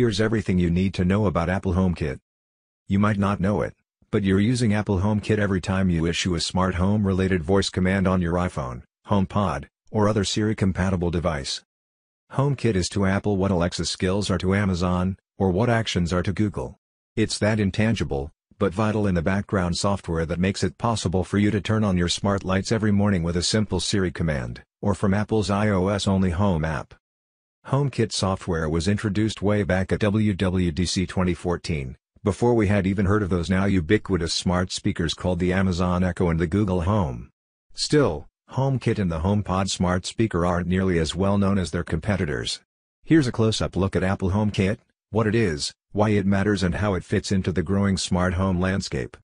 Here's everything you need to know about Apple HomeKit. You might not know it, but you're using Apple HomeKit every time you issue a smart home related voice command on your iPhone, HomePod, or other Siri-compatible device. HomeKit is to Apple what Alexa skills are to Amazon, or what actions are to Google. It's that intangible, but vital in the background software that makes it possible for you to turn on your smart lights every morning with a simple Siri command, or from Apple's iOS-only Home app. HomeKit software was introduced way back at WWDC 2014, before we had even heard of those now ubiquitous smart speakers called the Amazon Echo and the Google Home. Still, HomeKit and the HomePod smart speaker aren't nearly as well known as their competitors. Here's a close-up look at Apple HomeKit, what it is, why it matters and how it fits into the growing smart home landscape.